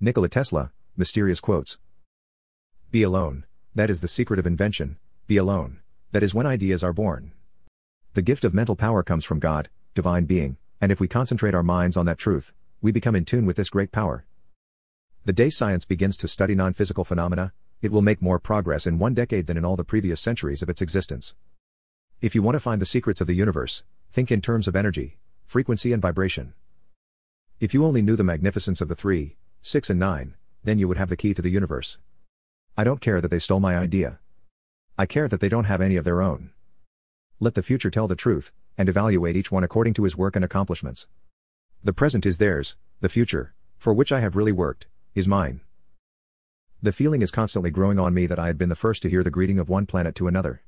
Nikola Tesla, Mysterious Quotes. Be alone, that is the secret of invention, be alone, that is when ideas are born. The gift of mental power comes from God, divine being, and if we concentrate our minds on that truth, we become in tune with this great power. The day science begins to study non physical phenomena, it will make more progress in one decade than in all the previous centuries of its existence. If you want to find the secrets of the universe, think in terms of energy, frequency, and vibration. If you only knew the magnificence of the 3, 6, and 9, then you would have the key to the universe. I don't care that they stole my idea. I care that they don't have any of their own. Let the future tell the truth, and evaluate each one according to his work and accomplishments. The present is theirs, the future, for which I have really worked, is mine. The feeling is constantly growing on me that I had been the first to hear the greeting of one planet to another.